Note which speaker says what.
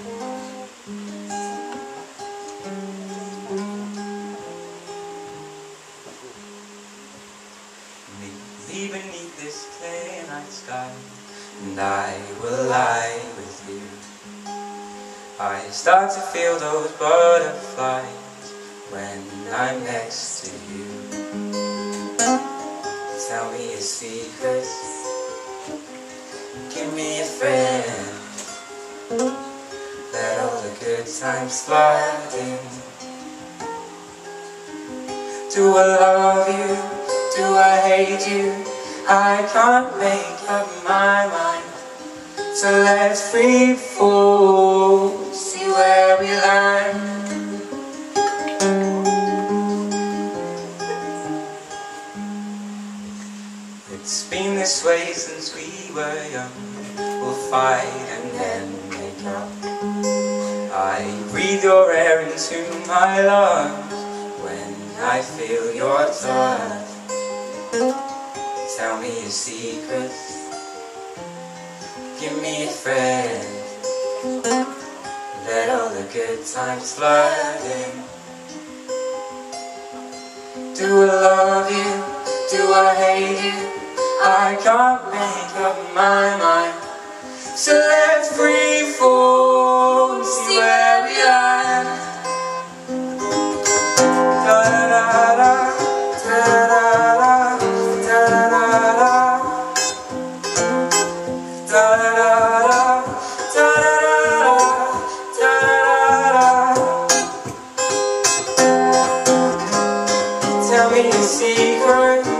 Speaker 1: Meet beneath this clear night sky And I will lie with you. I start to feel those butterflies When I'm next to you. Tell me a secret Give me a friend good times flood in Do I love you? Do I hate you? I can't make up my mind. So let's free fall See where we land. It's been this way since we were young. We'll fight and then make up I breathe your air into my lungs. When I feel your touch Tell me your secrets, Give me a friend. Let all the good times flood in. Do I love you? Do I hate you? I can't make up my mind. So Tell me a secret